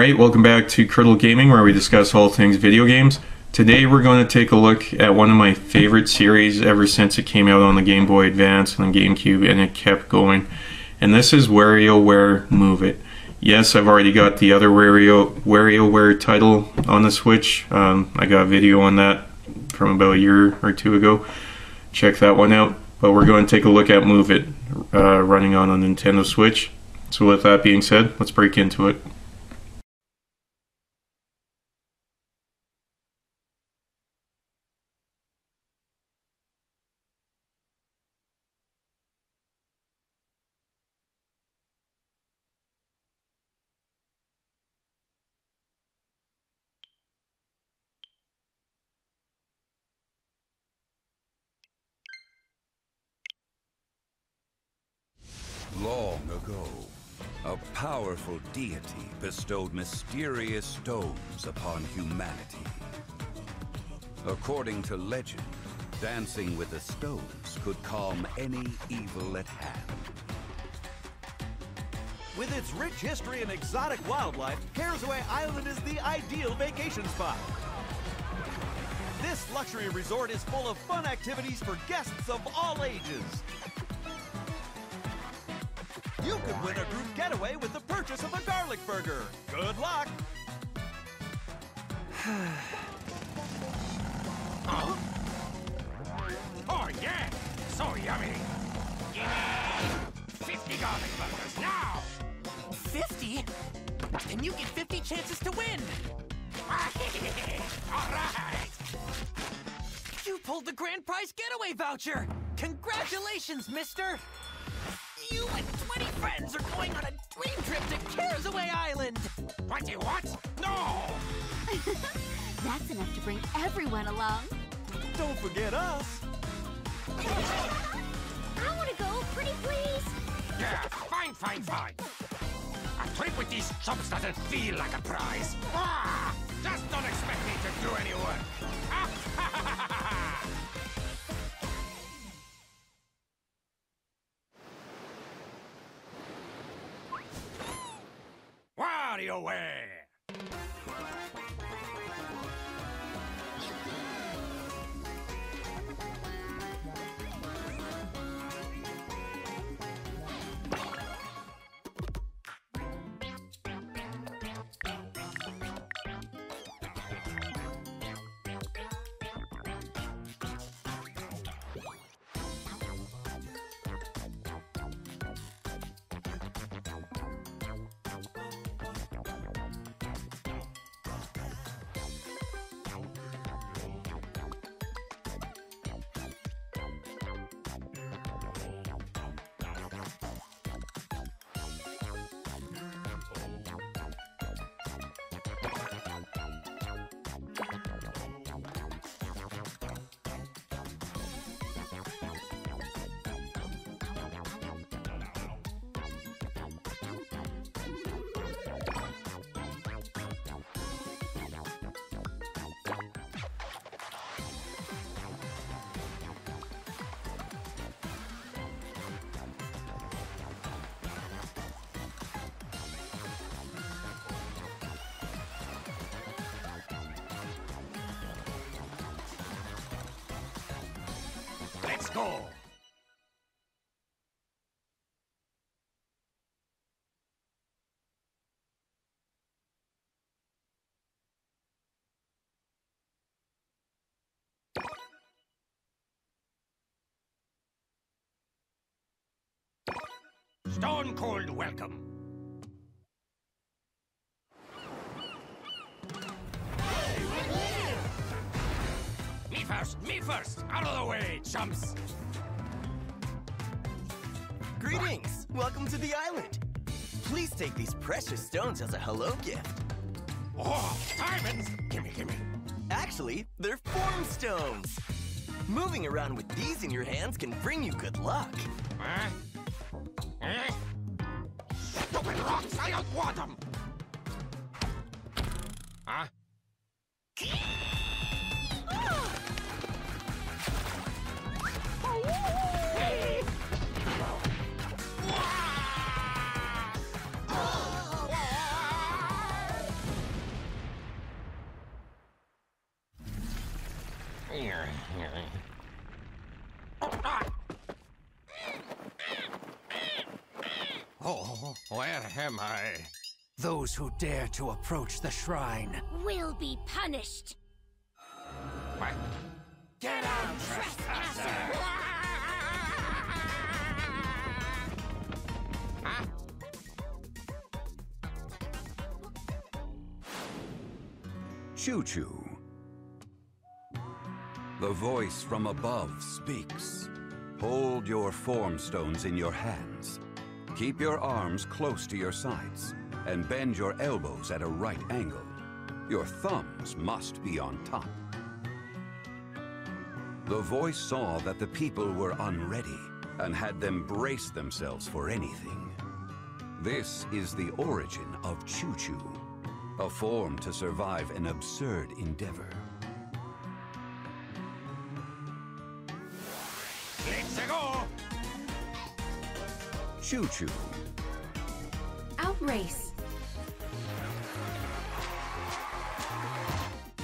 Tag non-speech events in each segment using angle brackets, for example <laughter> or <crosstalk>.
Alright, welcome back to Curdled Gaming where we discuss all things video games. Today we're going to take a look at one of my favorite series ever since it came out on the Game Boy Advance and the GameCube and it kept going. And this is WarioWare Move It. Yes, I've already got the other Wario, WarioWare title on the Switch. Um, I got a video on that from about a year or two ago. Check that one out. But we're going to take a look at Move It uh, running on a Nintendo Switch. So with that being said, let's break into it. Deity bestowed mysterious stones upon humanity. According to legend, dancing with the stones could calm any evil at hand. With its rich history and exotic wildlife, Caresaway Island is the ideal vacation spot. This luxury resort is full of fun activities for guests of all ages. You could win a group getaway with the purchase of a garlic burger. Good luck! <sighs> Huh? Oh, yeah! So yummy! Give me 50 garlic burgers now! 50? And you get 50 chances to win! <laughs> All right! You pulled the grand prize getaway voucher! Congratulations, mister! You and 20 friends are going on a dream trip to Caresaway Island! What you what? No! <laughs> That's enough to bring everyone along. Don't forget us! <laughs> I want to go, pretty please. Yeah, fine, fine, fine. A trip with these chumps doesn't feel like a prize. Ah, just don't expect me to do any work. <laughs> WarioWare! Let's go! Stone Cold welcome. Me first, me first! Out of the way, chumps! Greetings! Welcome to the island. Please take these precious stones as a hello gift. Oh, diamonds! Gimme, gimme. Actually, they're form stones. Moving around with these in your hands can bring you good luck. Huh? Eh? Stupid rocks! I don't want them! Oh, where am I? Those who dare to approach the shrine. Will be punished. What? Get out, trespasser! Huh? Choo Choo. The voice from above speaks. Hold your form stones in your hands. Keep your arms close to your sides and bend your elbows at a right angle. Your thumbs must be on top. The voice saw that the people were unready and had them brace themselves for anything. This is the origin of Choo Choo, a form to survive an absurd endeavor. Choo Choo, Outrace.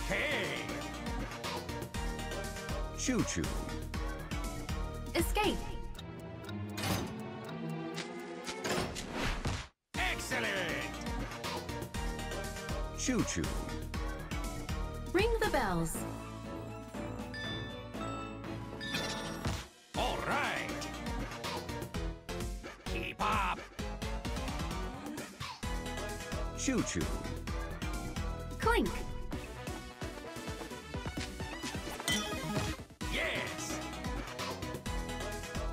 Hey! Choo Choo, Escape. Excellent! Choo Choo, Ring the bells. Choo Choo, Clink. Yes!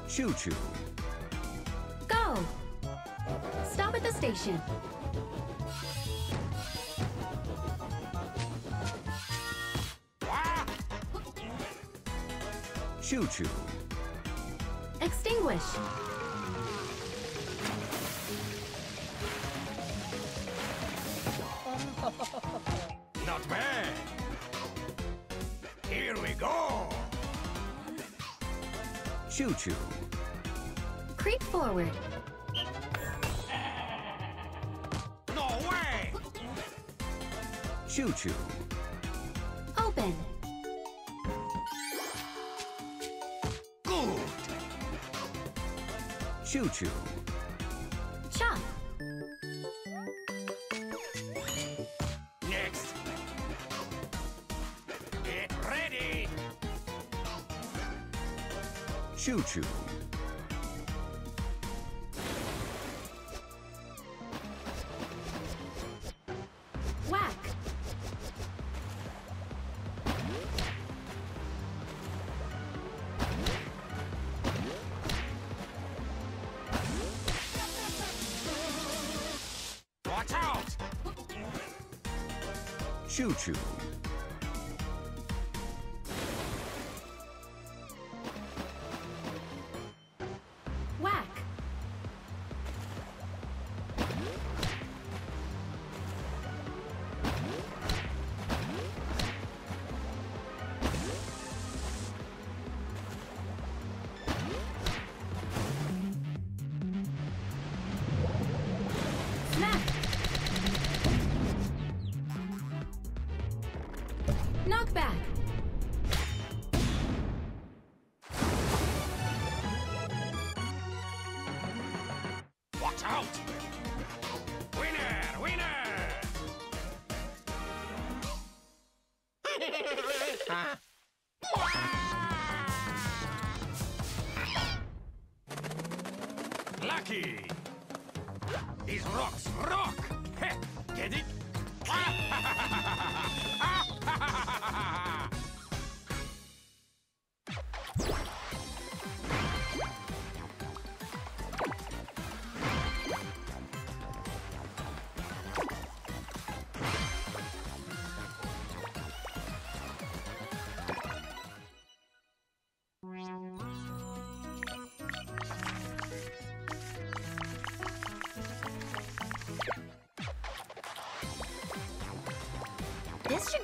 Choo Choo, Go. Stop at the station. Choo Choo, Extinguish. Choo Choo, Creep forward. No way! Choo Choo, Open. Good! Choo Choo, Whack. Watch out! Choo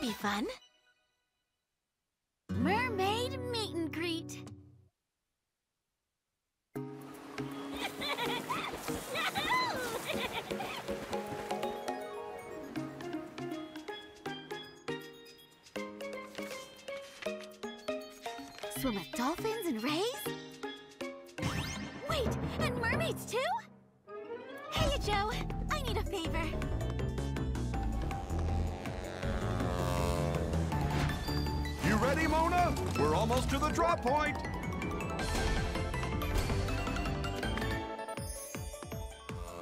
be fun. Point.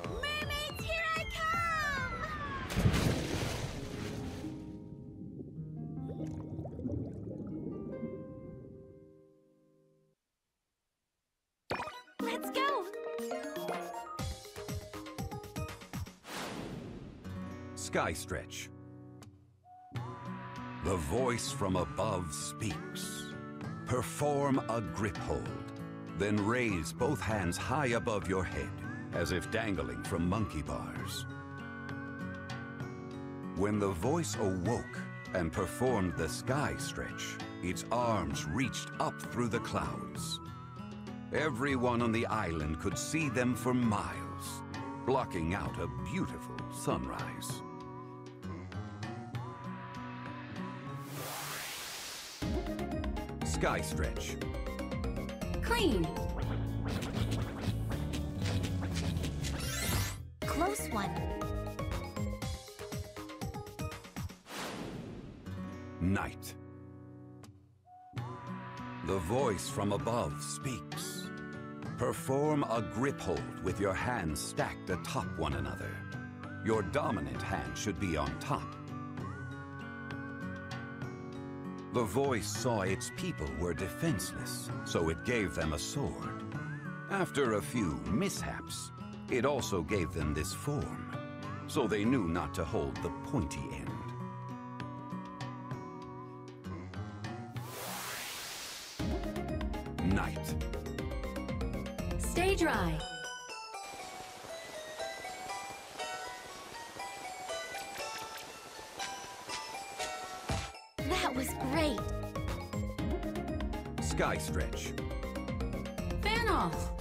Mermaids, here I come! Let's go! Sky Stretch. The voice from above speaks. Perform a grip hold. Then raise both hands high above your head, as if dangling from monkey bars. When the voice awoke and performed the sky stretch, its arms reached up through the clouds. Everyone on the island could see them for miles, blocking out a beautiful sunrise. Sky Stretch. Clean. Close one. Knight. The voice from above speaks. Perform a grip hold with your hands stacked atop one another. Your dominant hand should be on top. The voice saw its people were defenseless, so it gave them a sword. After a few mishaps, it also gave them this form, so they knew not to hold the pointy end. Knight. Stay dry. Sky Stretch. Fan off.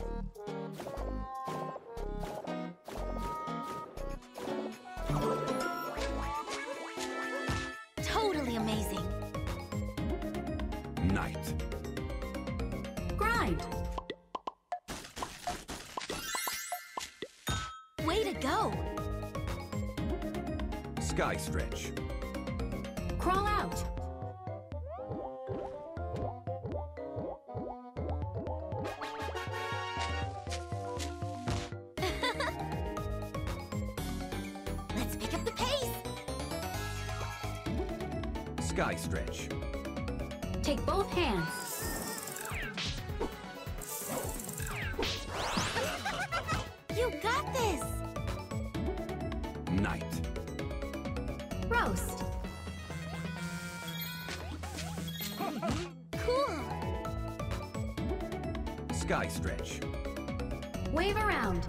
Sky Stretch. Wave around.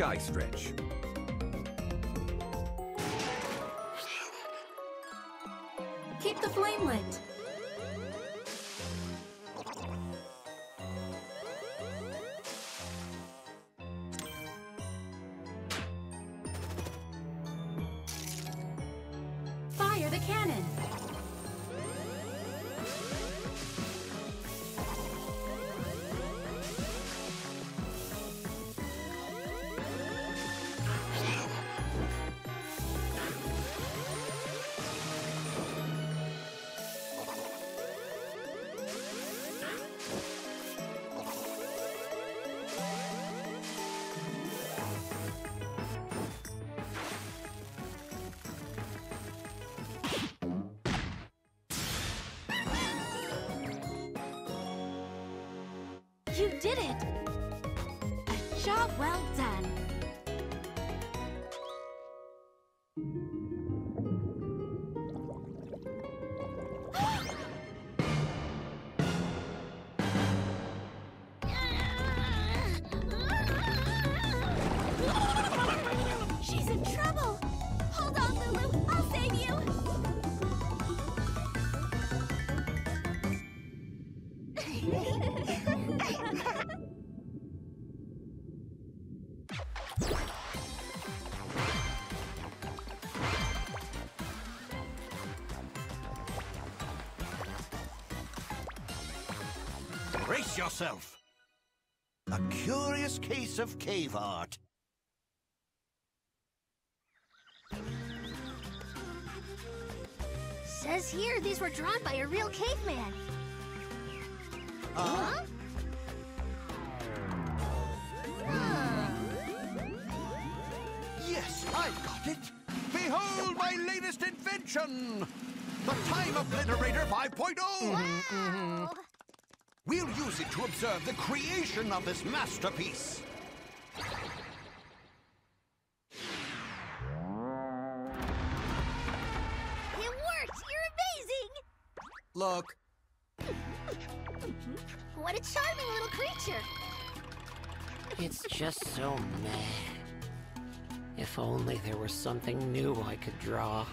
Sky Stretch. You did it! A job well done. Of cave art. Says here these were drawn by a real caveman. Uh-huh. Huh? Yes, I've got it. Behold my latest invention! The Time Obliterator 5.0! Wow! Mm-hmm, mm-hmm. We'll use it to observe the creation of this masterpiece. Look, What a charming little creature! It's just so meh. If only there was something new I could draw.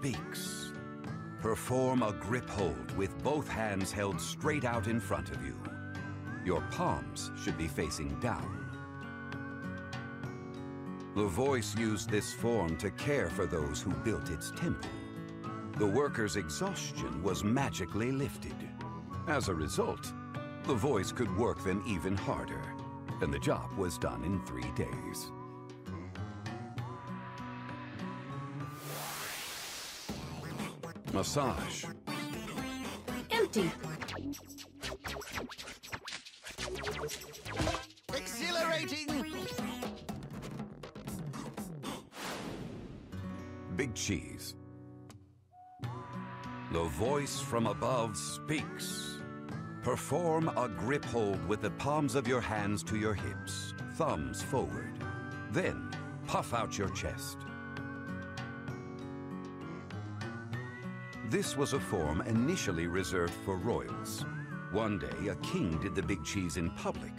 Speaks. Perform a grip hold with both hands held straight out in front of you. Your palms should be facing down. The voice used this form to care for those who built its temple. The workers' exhaustion was magically lifted. As a result, the voice could work them even harder, and the job was done in three days. Massage. Empty. Exhilarating! Big Cheese. The voice from above speaks. Perform a grip hold with the palms of your hands to your hips, thumbs forward. Then, puff out your chest. This was a form initially reserved for royals. One day, a king did the big cheese in public.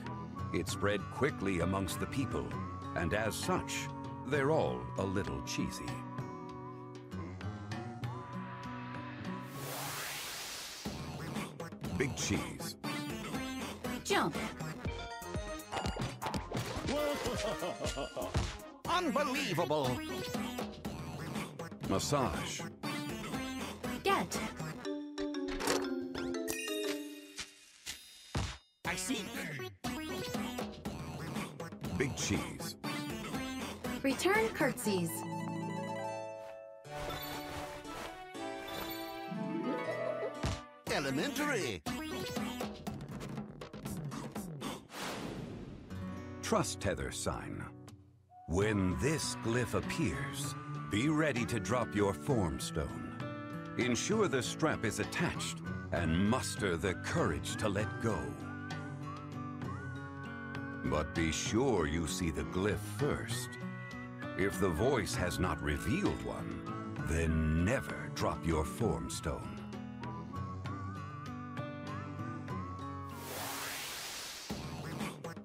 It spread quickly amongst the people, and as such, they're all a little cheesy. Big cheese. Jump. Unbelievable! Massage. Curtsies. Elementary! trust tether sign. When this glyph appears, be ready to drop your form stone. Ensure the strap is attached and muster the courage to let go. But be sure you see the glyph first. If the voice has not revealed one, then never drop your form stone.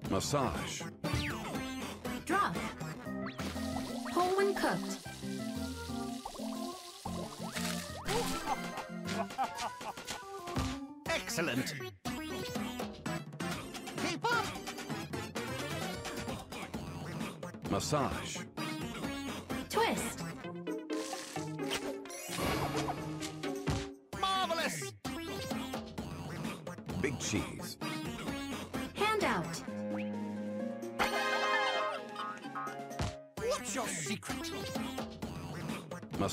Massage. Drop. Whole when cooked. Excellent. Keep up. Massage.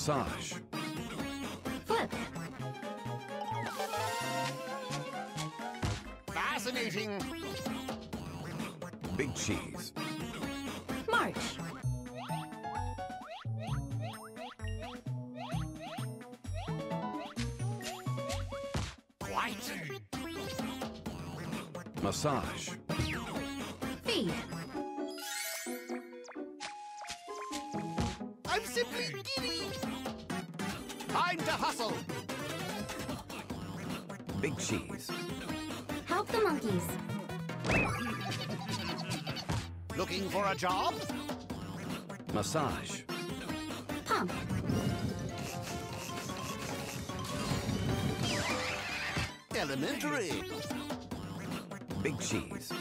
Massage. Flip. Fascinating. Big cheese. March. Quite. Massage. Feed. Cheese. Help the monkeys. Looking for a job? Massage. Pump. Elementary. Big cheese.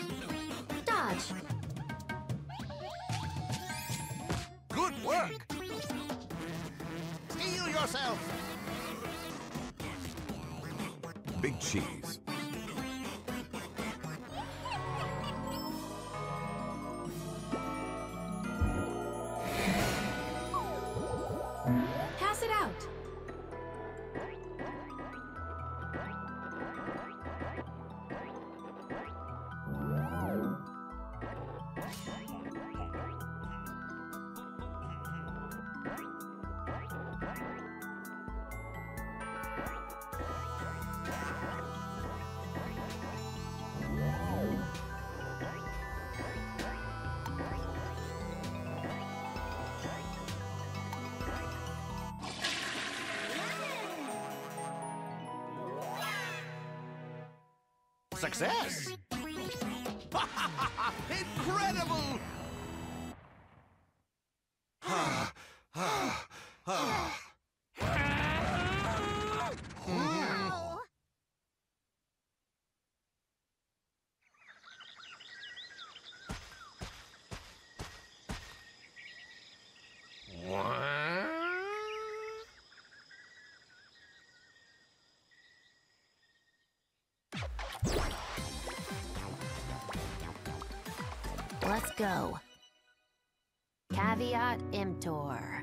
Success. <laughs> Incredible. Let's go. Caveat emptor.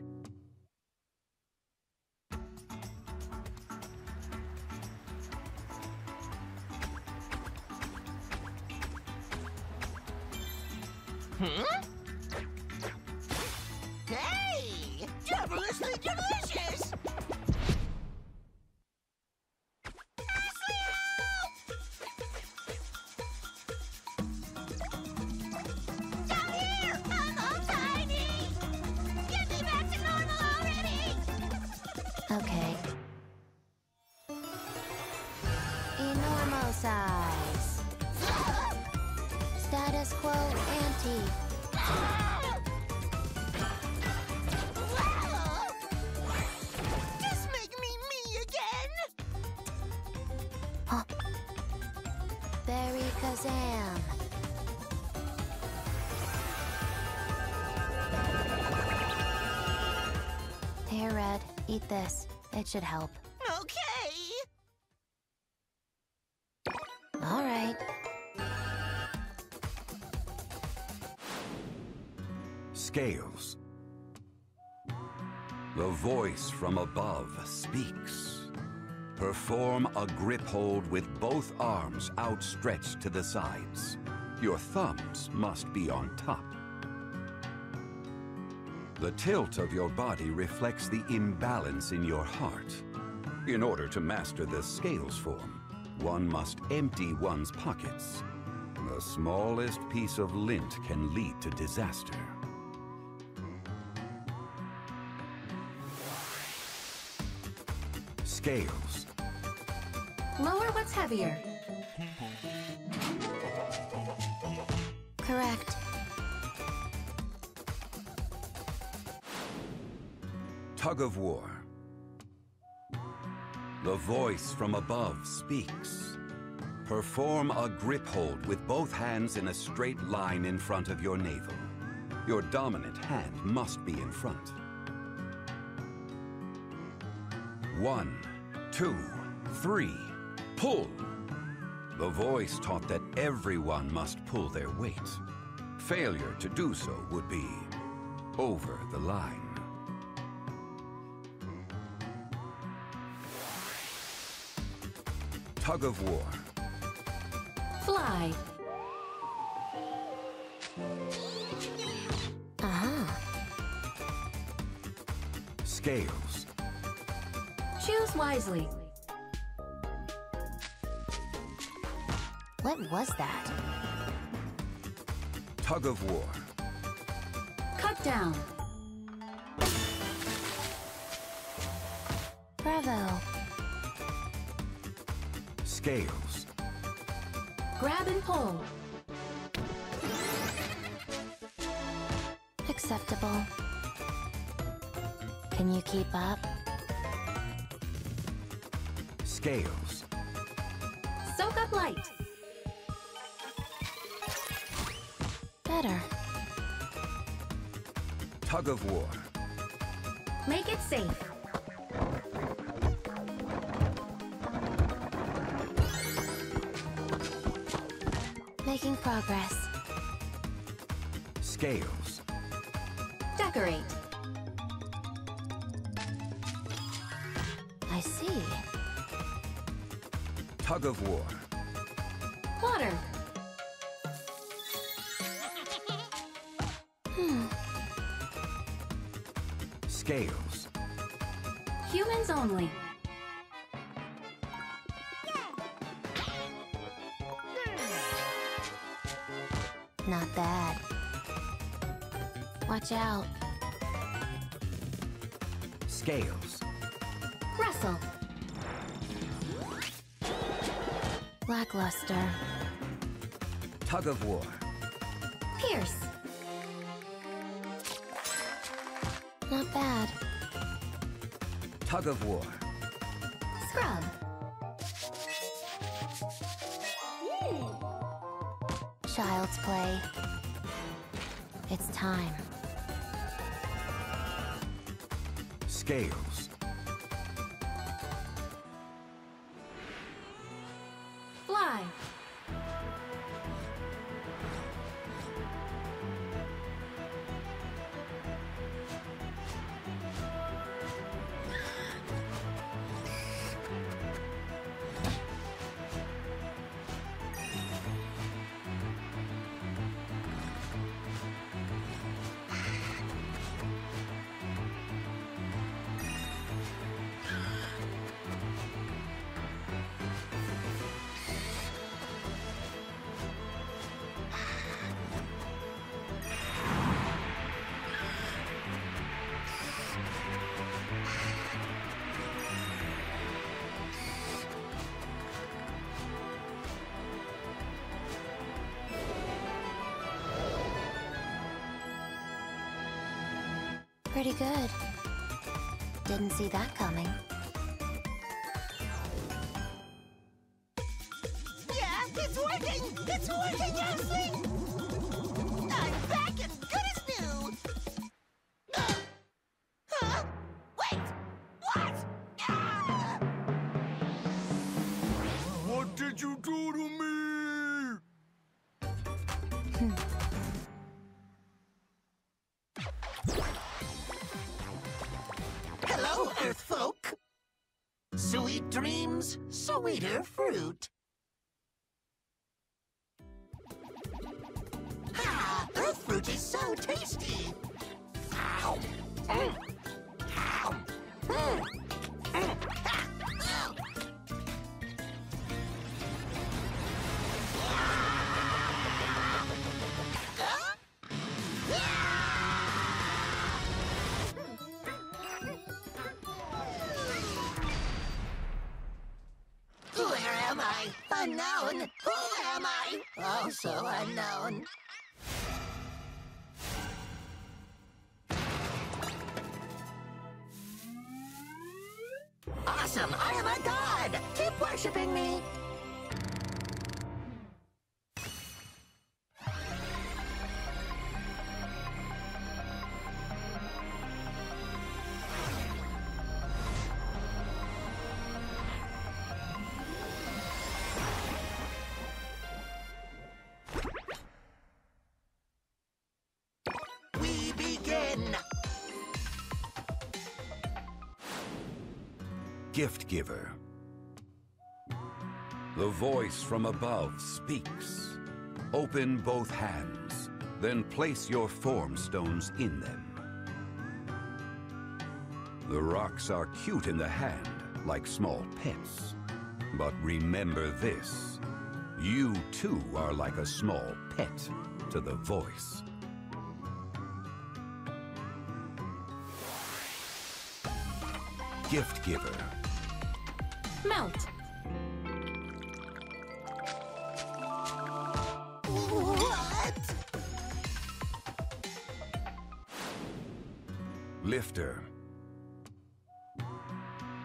Kazam. Here, Red. Eat this. It should help. From above speaks. Perform a grip hold with both arms outstretched to the sides. Your thumbs must be on top. The tilt of your body reflects the imbalance in your heart. In order to master the scales form, one must empty one's pockets. The smallest piece of lint can lead to disaster. Scales. Lower what's heavier. Correct. Tug of war. The voice from above speaks. Perform a grip hold with both hands in a straight line in front of your navel. Your dominant hand must be in front. One, two, three, pull. The voice taught that everyone must pull their weight. Failure to do so would be over the line. Tug of war. Fly. Wisely. What was that? Tug of war. Cut down. Bravo. Scales. Grab and pull. Acceptable. Can you keep up? Scales. Soak up light. Better. Tug of war. Make it safe. Making progress. Scales. Decorate. Tug of war. Lackluster. Tug of war. Pierce. Not bad. Tug of war. Scrub. Hmm. Child's play. It's time. Scales. Pretty good. Didn't see that coming. Yeah, it's working! It's working, Ashley! Dreams, Worshipping me! Gift Giver. The voice from above speaks. Open both hands, then place your form stones in them. The rocks are cute in the hand, like small pets. But remember this you too are like a small pet to the voice. Gift Giver. Melt.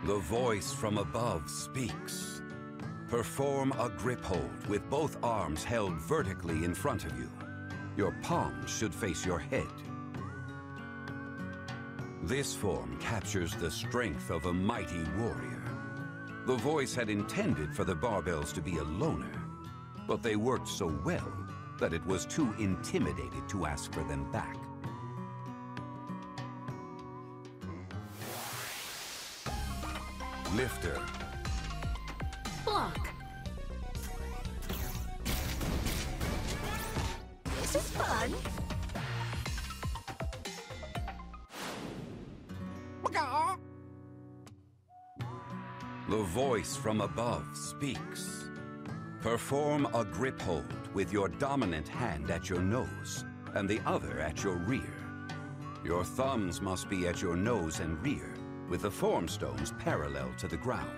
The voice from above speaks. Perform a grip hold with both arms held vertically in front of you. Your palms should face your head. This form captures the strength of a mighty warrior. The voice had intended for the barbells to be a loner, but they worked so well that it was too intimidated to ask for them back. Lifter. Block. This is fun! The voice from above speaks. Perform a grip hold with your dominant hand at your nose and the other at your rear. Your thumbs must be at your nose and rear, with the form stones parallel to the ground.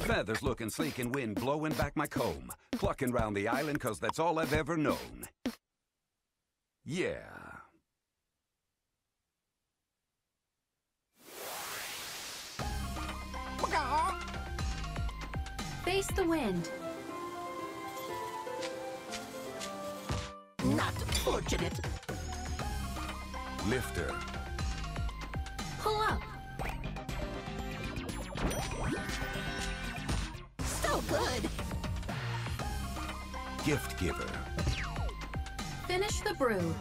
Feathers looking sleek and wind blowing back my comb, clucking round the island 'cause that's all I've ever known. Yeah. Face the wind. Not fortunate. Lifter. Pull up. So good! Gift giver. Finish the brew.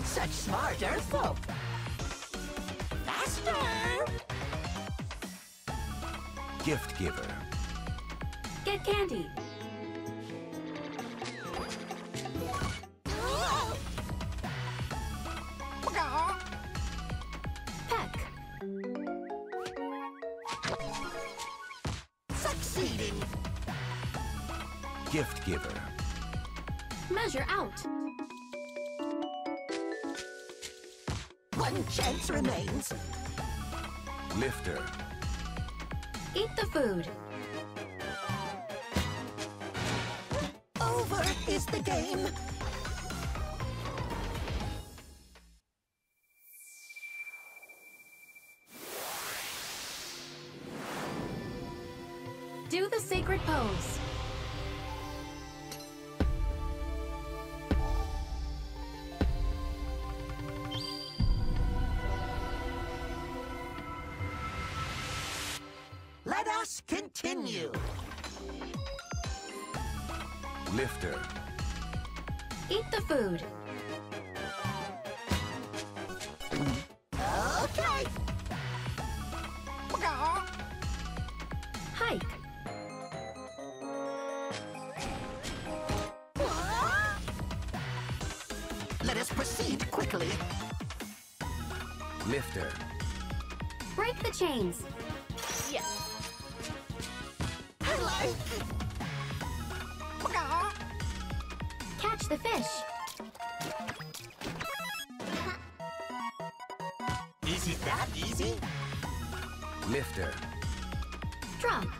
Such smart earth folk! Faster! Gift giver. Get candy. Food. continue. Lifter. Eat the food. Okay. Hike. Let us proceed quickly. Lifter. Break the chains. Catch the fish. Is it that easy? Lifter. Drop.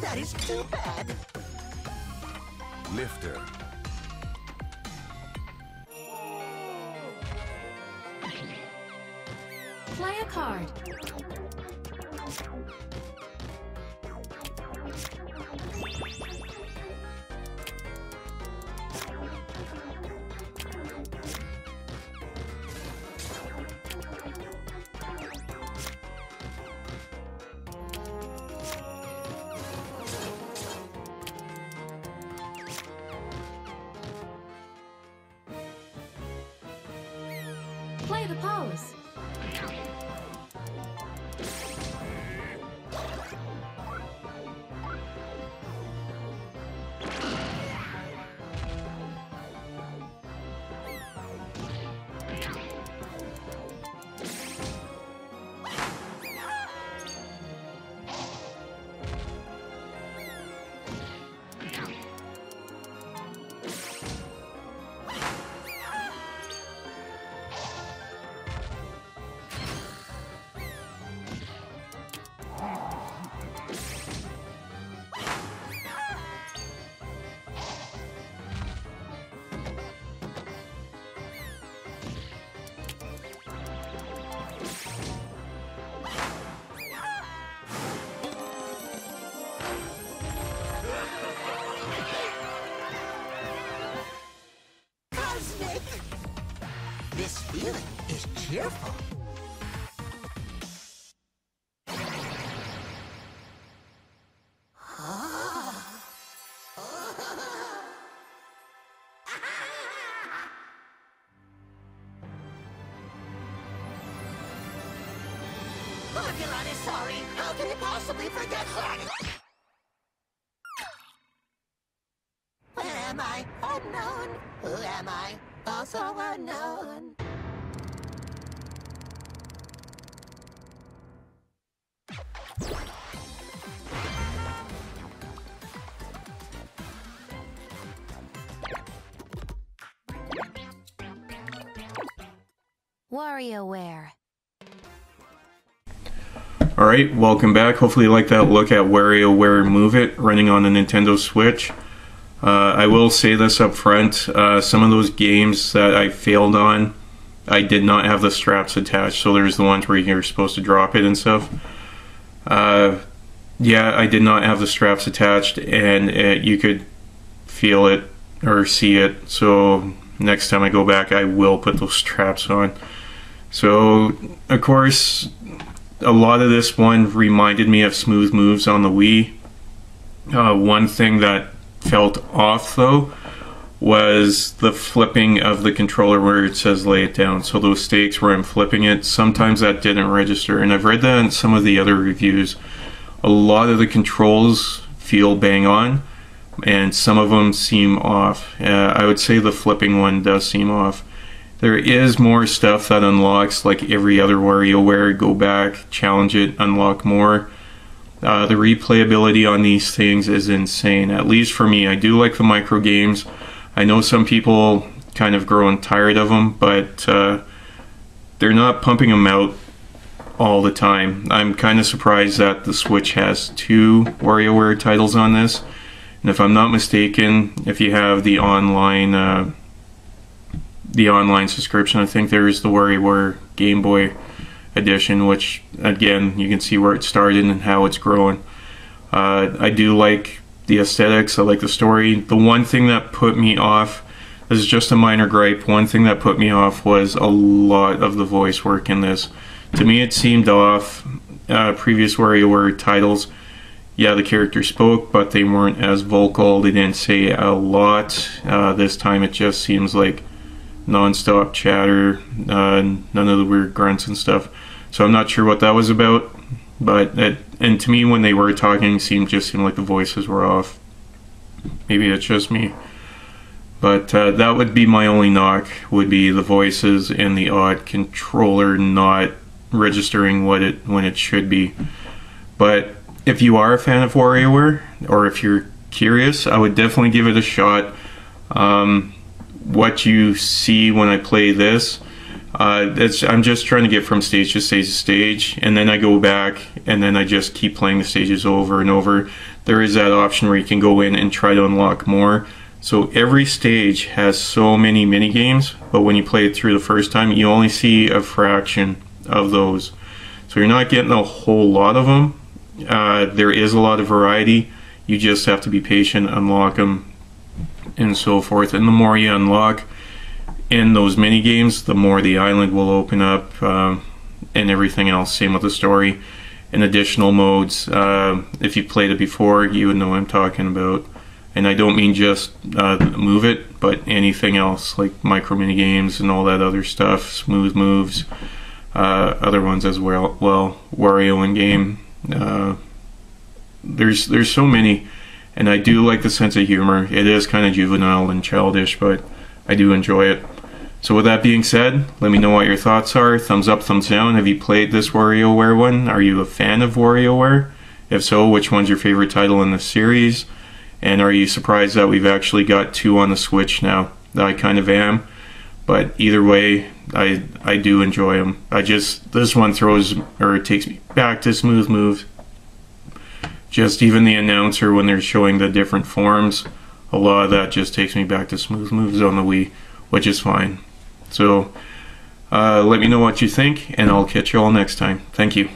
That is too bad. Lifter. Play a card. Cheerful. Orbulon is sorry. How can he possibly forget that? WarioWare. Alright, welcome back. Hopefully you like that look at WarioWare Move It running on the Nintendo Switch. Uh, I will say this up front, uh, some of those games that I failed on, I did not have the straps attached, so there's the ones where you're supposed to drop it and stuff. Uh, yeah, I did not have the straps attached, and it, you could feel it or see it, so next time I go back, I will put those <laughs> straps on. So, of course, a lot of this one reminded me of Smooth Moves on the Wii. Uh, one thing that felt off though was the flipping of the controller where it says lay it down. So those stakes where I'm flipping it, sometimes that didn't register. And I've read that in some of the other reviews. A lot of the controls feel bang on, and some of them seem off. Uh, I would say the flipping one does seem off. There is more stuff that unlocks, like every other WarioWare. Go back, challenge it, unlock more. Uh, the replayability on these things is insane, at least for me. I do like the micro games. I know some people kind of growing tired of them, but uh, they're not pumping them out all the time. I'm kind of surprised that the Switch has two WarioWare titles on this. And if I'm not mistaken, if you have the online uh, the online subscription. I think there's the WarioWare Game Boy edition, which again you can see where it started and how it's growing. Uh, I do like the aesthetics. I like the story. The one thing that put me off. This is just a minor gripe. One thing that put me off was a lot of the voice work in this. To me, it seemed off. Uh, previous WarioWare titles, yeah, the characters spoke, but they weren't as vocal. They didn't say a lot. Uh, this time, it just seems like non-stop chatter, uh, none of the weird grunts and stuff. So I'm not sure what that was about, but it, and to me when they were talking, seemed just seemed like the voices were off. Maybe it's just me, but uh, that would be my only knock. Would be the voices and the odd controller not registering what it when it should be. But if you are a fan of WarioWare or if you're curious, I would definitely give it a shot. Um, what you see when I play this, uh, I'm just trying to get from stage to stage to stage, and then I go back and then I just keep playing the stages over and over. There is that option where you can go in and try to unlock more. So every stage has so many mini games, but when you play it through the first time, you only see a fraction of those. So you're not getting a whole lot of them. Uh, there is a lot of variety. You just have to be patient, unlock them, and so forth. And the more you unlock in those mini games, the more the island will open up, uh, and everything else. Same with the story and additional modes. Uh, if you've played it before, you would know what I'm talking about. And I don't mean just uh, move it, but anything else like micro mini games and all that other stuff, smooth moves, uh, other ones as well. Well, Wario in game. Uh, there's there's so many and I do like the sense of humor. It is kind of juvenile and childish, but I do enjoy it. So with that being said, let me know what your thoughts are. Thumbs up, thumbs down. Have you played this WarioWare one? Are you a fan of WarioWare? If so, which one's your favorite title in the series? And are you surprised that we've actually got two on the Switch now? I kind of am. But either way, I I do enjoy them. I just this one throws or takes me back to smooth moves just even the announcer when they're showing the different forms, a lot of that just takes me back to smooth moves on the Wii, which is fine. So uh, let me know what you think, and I'll catch you all next time. Thank you.